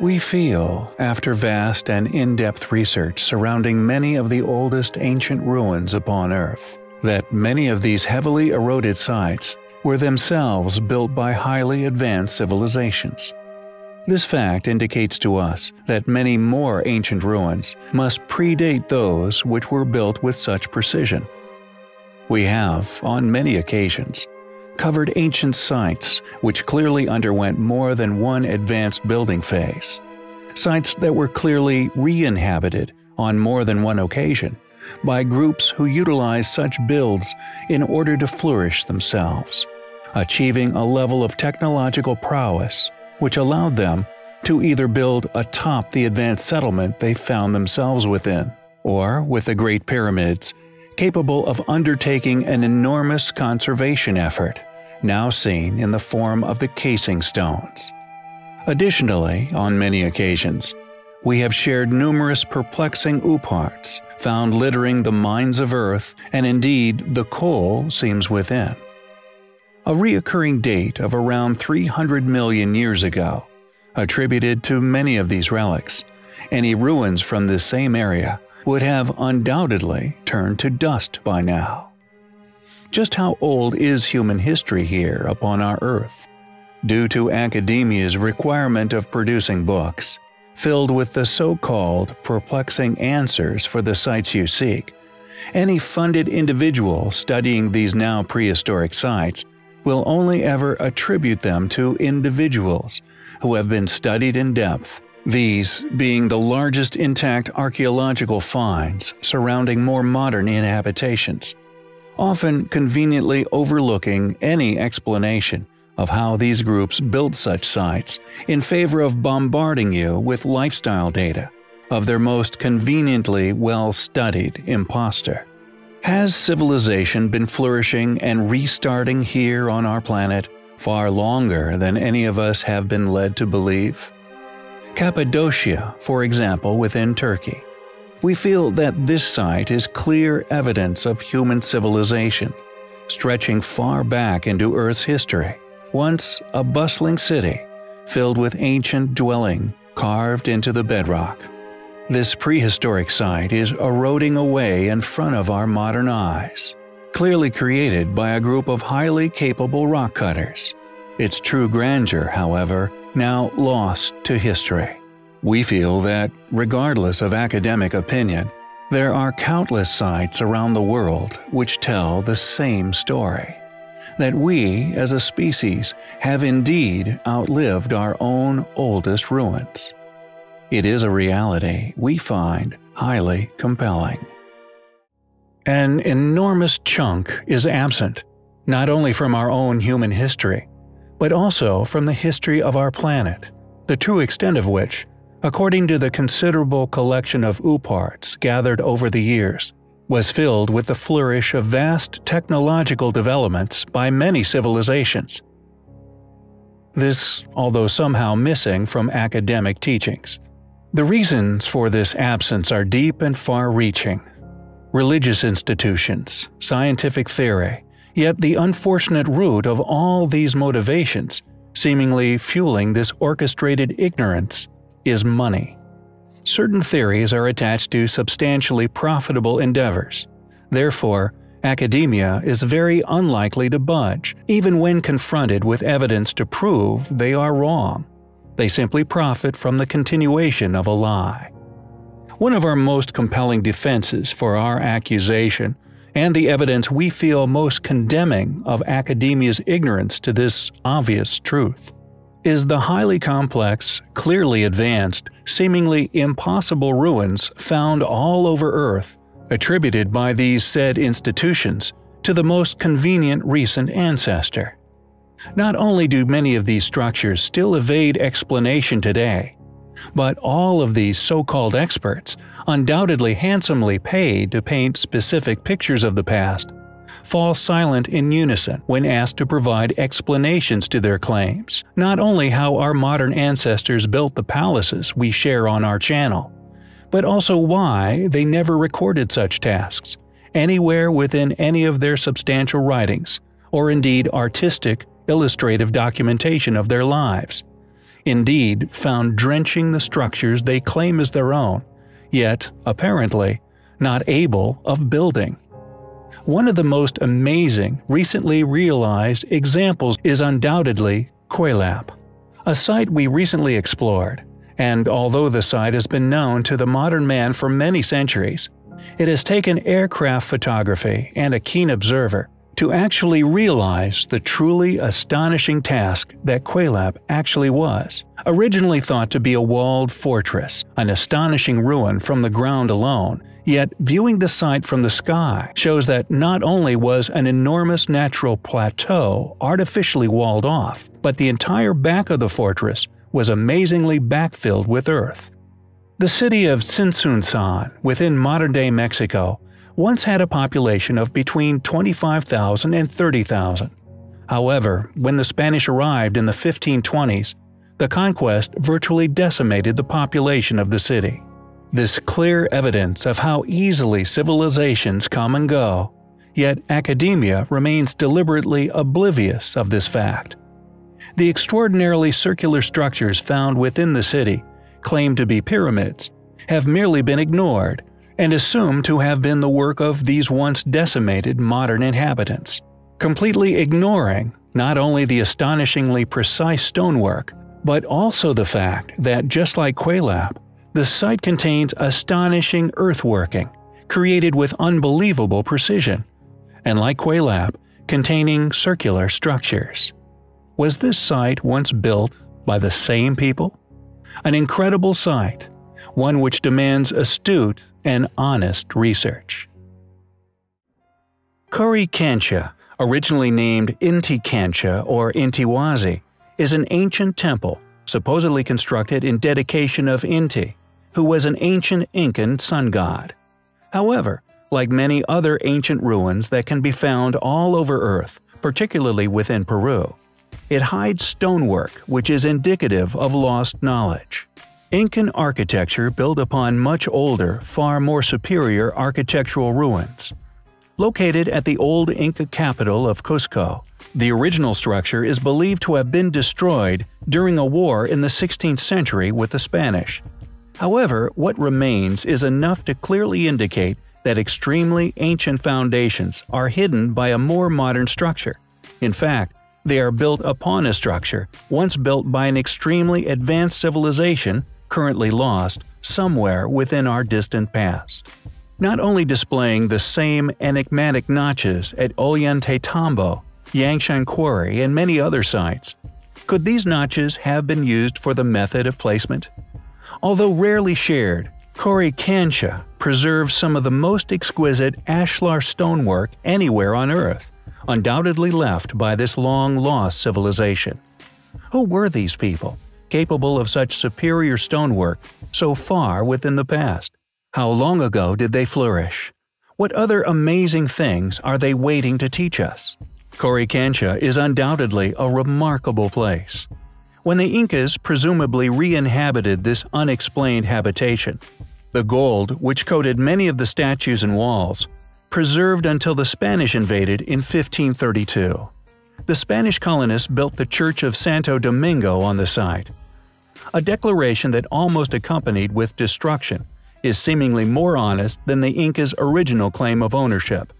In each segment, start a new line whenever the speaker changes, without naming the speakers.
We feel, after vast and in depth research surrounding many of the oldest ancient ruins upon Earth, that many of these heavily eroded sites were themselves built by highly advanced civilizations. This fact indicates to us that many more ancient ruins must predate those which were built with such precision. We have, on many occasions, covered ancient sites which clearly underwent more than one advanced building phase. Sites that were clearly re inhabited on more than one occasion by groups who utilized such builds in order to flourish themselves, achieving a level of technological prowess which allowed them to either build atop the advanced settlement they found themselves within, or with the Great Pyramids, capable of undertaking an enormous conservation effort now seen in the form of the casing stones. Additionally, on many occasions, we have shared numerous perplexing ooparts found littering the mines of Earth, and indeed the coal seams within. A reoccurring date of around 300 million years ago, attributed to many of these relics, any ruins from this same area would have undoubtedly turned to dust by now. Just how old is human history here upon our Earth? Due to academia's requirement of producing books, filled with the so-called perplexing answers for the sites you seek, any funded individual studying these now prehistoric sites will only ever attribute them to individuals who have been studied in depth, these being the largest intact archaeological finds surrounding more modern inhabitations often conveniently overlooking any explanation of how these groups built such sites in favor of bombarding you with lifestyle data of their most conveniently well-studied impostor. Has civilization been flourishing and restarting here on our planet far longer than any of us have been led to believe? Cappadocia, for example, within Turkey, we feel that this site is clear evidence of human civilization, stretching far back into Earth's history, once a bustling city filled with ancient dwelling carved into the bedrock. This prehistoric site is eroding away in front of our modern eyes, clearly created by a group of highly capable rock cutters. Its true grandeur, however, now lost to history. We feel that, regardless of academic opinion, there are countless sites around the world which tell the same story. That we, as a species, have indeed outlived our own oldest ruins. It is a reality we find highly compelling. An enormous chunk is absent, not only from our own human history, but also from the history of our planet, the true extent of which according to the considerable collection of ooparts gathered over the years, was filled with the flourish of vast technological developments by many civilizations. This, although somehow missing from academic teachings. The reasons for this absence are deep and far-reaching. Religious institutions, scientific theory, yet the unfortunate root of all these motivations, seemingly fueling this orchestrated ignorance, is money. Certain theories are attached to substantially profitable endeavors. Therefore, academia is very unlikely to budge, even when confronted with evidence to prove they are wrong. They simply profit from the continuation of a lie. One of our most compelling defenses for our accusation, and the evidence we feel most condemning of academia's ignorance to this obvious truth, is the highly complex, clearly advanced, seemingly impossible ruins found all over Earth, attributed by these said institutions to the most convenient recent ancestor. Not only do many of these structures still evade explanation today, but all of these so-called experts, undoubtedly handsomely paid to paint specific pictures of the past, fall silent in unison when asked to provide explanations to their claims, not only how our modern ancestors built the palaces we share on our channel, but also why they never recorded such tasks, anywhere within any of their substantial writings, or indeed artistic, illustrative documentation of their lives. indeed found drenching the structures they claim as their own, yet, apparently, not able of building. One of the most amazing, recently realized examples is undoubtedly Kuelap, a site we recently explored, and although the site has been known to the modern man for many centuries, it has taken aircraft photography and a keen observer to actually realize the truly astonishing task that Kuelap actually was. Originally thought to be a walled fortress, an astonishing ruin from the ground alone, yet viewing the site from the sky shows that not only was an enormous natural plateau artificially walled off, but the entire back of the fortress was amazingly backfilled with earth. The city of Tzintzuntzan, within modern-day Mexico, once had a population of between 25,000 and 30,000. However, when the Spanish arrived in the 1520s, the conquest virtually decimated the population of the city. This clear evidence of how easily civilizations come and go, yet academia remains deliberately oblivious of this fact. The extraordinarily circular structures found within the city, claimed to be pyramids, have merely been ignored and assumed to have been the work of these once decimated modern inhabitants, completely ignoring not only the astonishingly precise stonework, but also the fact that just like Kuelap, the site contains astonishing earthworking, created with unbelievable precision, and like Kuelap, containing circular structures. Was this site once built by the same people? An incredible site, one which demands astute and honest research. Coricancha, originally named Inti Cancha or Intiwazi, is an ancient temple supposedly constructed in dedication of Inti, who was an ancient Incan sun god. However, like many other ancient ruins that can be found all over Earth, particularly within Peru, it hides stonework which is indicative of lost knowledge. Incan architecture built upon much older, far more superior architectural ruins. Located at the old Inca capital of Cusco, the original structure is believed to have been destroyed during a war in the 16th century with the Spanish. However, what remains is enough to clearly indicate that extremely ancient foundations are hidden by a more modern structure. In fact, they are built upon a structure once built by an extremely advanced civilization currently lost somewhere within our distant past. Not only displaying the same enigmatic notches at Ollantaytambo, Yangshan Quarry, and many other sites, could these notches have been used for the method of placement? Although rarely shared, Coricancha preserves some of the most exquisite ashlar stonework anywhere on Earth, undoubtedly left by this long-lost civilization. Who were these people? Capable of such superior stonework so far within the past? How long ago did they flourish? What other amazing things are they waiting to teach us? Coricancha is undoubtedly a remarkable place. When the Incas presumably re-inhabited this unexplained habitation, the gold, which coated many of the statues and walls, preserved until the Spanish invaded in 1532. The Spanish colonists built the Church of Santo Domingo on the site, a declaration that almost accompanied with destruction, is seemingly more honest than the Incas' original claim of ownership.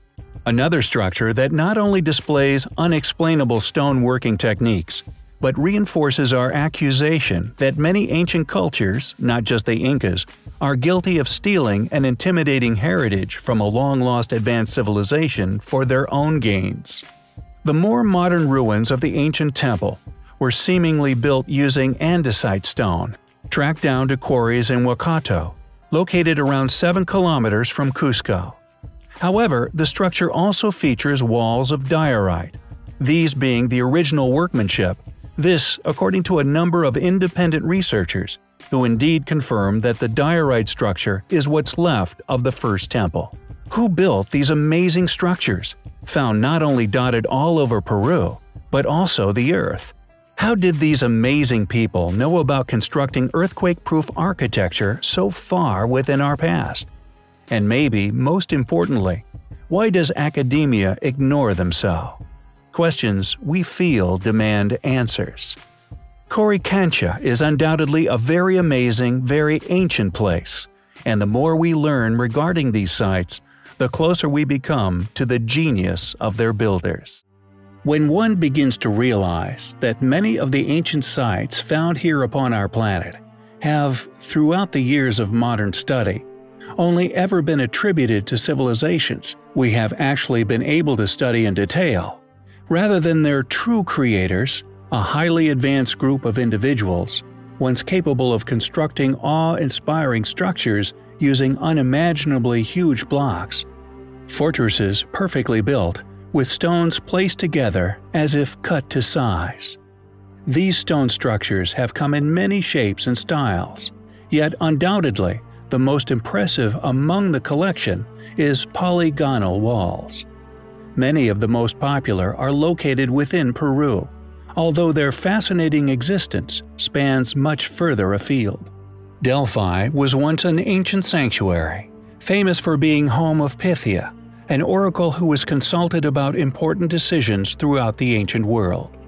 Another structure that not only displays unexplainable stone working techniques, but reinforces our accusation that many ancient cultures, not just the Incas, are guilty of stealing and intimidating heritage from a long-lost advanced civilization for their own gains. The more modern ruins of the ancient temple were seemingly built using andesite stone, tracked down to quarries in Huacauto, located around 7 kilometers from Cusco. However, the structure also features walls of diorite, these being the original workmanship, this according to a number of independent researchers, who indeed confirm that the diorite structure is what's left of the first temple. Who built these amazing structures, found not only dotted all over Peru, but also the earth? How did these amazing people know about constructing earthquake-proof architecture so far within our past? And maybe, most importantly, why does academia ignore them so? Questions we feel demand answers. Coricancha is undoubtedly a very amazing, very ancient place, and the more we learn regarding these sites, the closer we become to the genius of their builders. When one begins to realize that many of the ancient sites found here upon our planet have, throughout the years of modern study, only ever been attributed to civilizations we have actually been able to study in detail, rather than their true creators, a highly advanced group of individuals, once capable of constructing awe-inspiring structures using unimaginably huge blocks. Fortresses perfectly built, with stones placed together as if cut to size. These stone structures have come in many shapes and styles, yet undoubtedly the most impressive among the collection is polygonal walls. Many of the most popular are located within Peru, although their fascinating existence spans much further afield. Delphi was once an ancient sanctuary, famous for being home of Pythia, an oracle who was consulted about important decisions throughout the ancient world.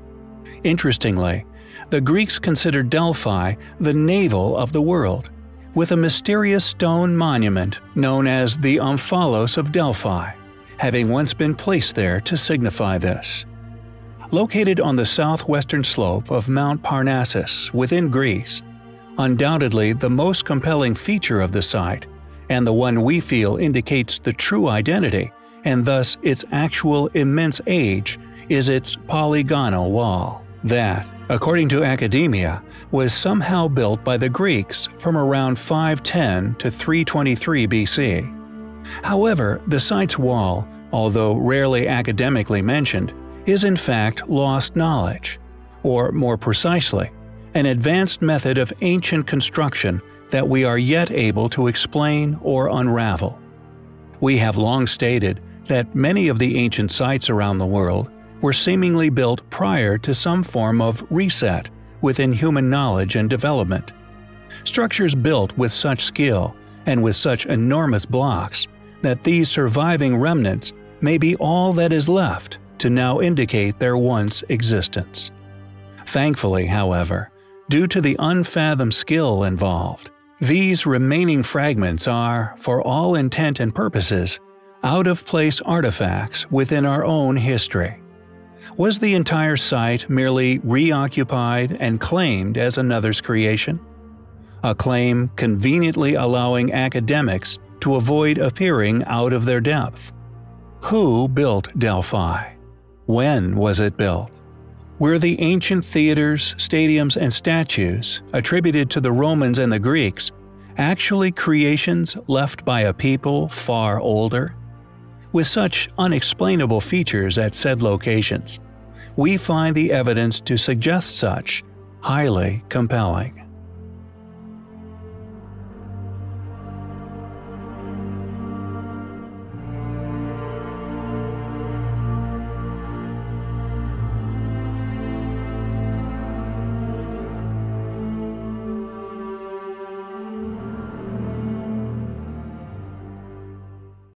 Interestingly, the Greeks considered Delphi the navel of the world, with a mysterious stone monument known as the Omphalos of Delphi, having once been placed there to signify this. Located on the southwestern slope of Mount Parnassus within Greece, undoubtedly the most compelling feature of the site and the one we feel indicates the true identity, and thus its actual immense age, is its polygonal wall. That, according to academia, was somehow built by the Greeks from around 510 to 323 BC. However, the site's wall, although rarely academically mentioned, is in fact lost knowledge, or more precisely, an advanced method of ancient construction that we are yet able to explain or unravel. We have long stated that many of the ancient sites around the world were seemingly built prior to some form of reset within human knowledge and development. Structures built with such skill and with such enormous blocks that these surviving remnants may be all that is left to now indicate their once existence. Thankfully, however, due to the unfathomed skill involved, these remaining fragments are, for all intent and purposes, out-of-place artifacts within our own history. Was the entire site merely reoccupied and claimed as another's creation? A claim conveniently allowing academics to avoid appearing out of their depth. Who built Delphi? When was it built? Were the ancient theaters, stadiums, and statues, attributed to the Romans and the Greeks, actually creations left by a people far older? With such unexplainable features at said locations, we find the evidence to suggest such highly compelling.